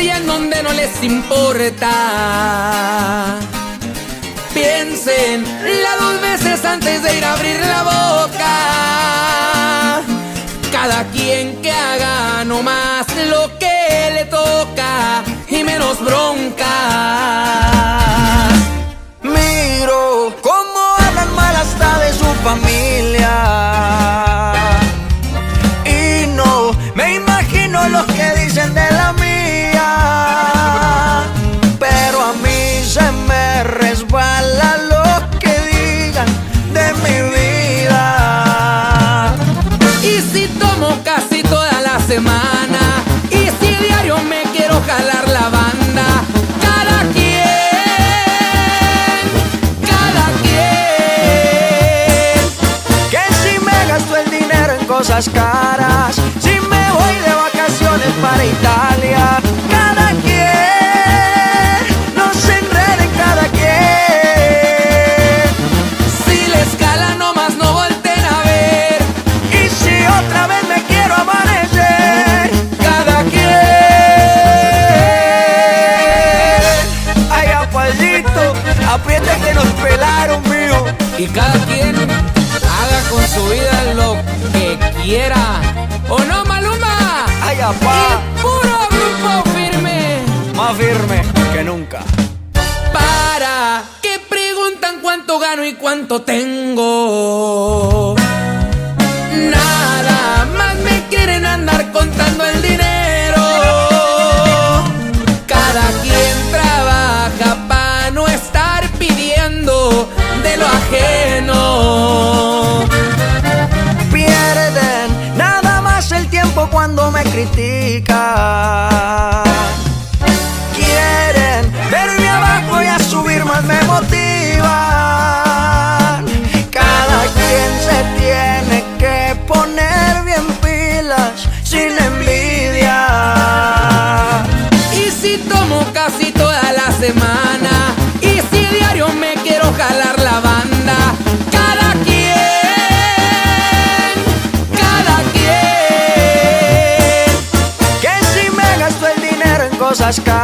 y en donde no les importa. Piensen la dos veces antes de ir a abrir la boca. Cada quien que haga no más lo que le toca y menos bronca. Miro cómo hablan mal hasta de su familia. Tomo casi toda la semana. Y si diario me quiero jalar la banda Cada quien, cada quien. Que si me gasto el dinero en cosas caras, aprieta que nos pelaron mío. Y cada quien haga con su vida lo que quiera ¿O no, Maluma? Ay apá, puro grupo firme más firme que nunca. Para que preguntan cuánto gano y cuánto tengo. Nada más me quieren andar contando cuando me critican. Quieren verme abajo y a subir más me motivan. Cada quien se tiene que poner bien pilas sin envidia. Y si tomo casi toda la semana Y si diario me quiero jalar cosas caras.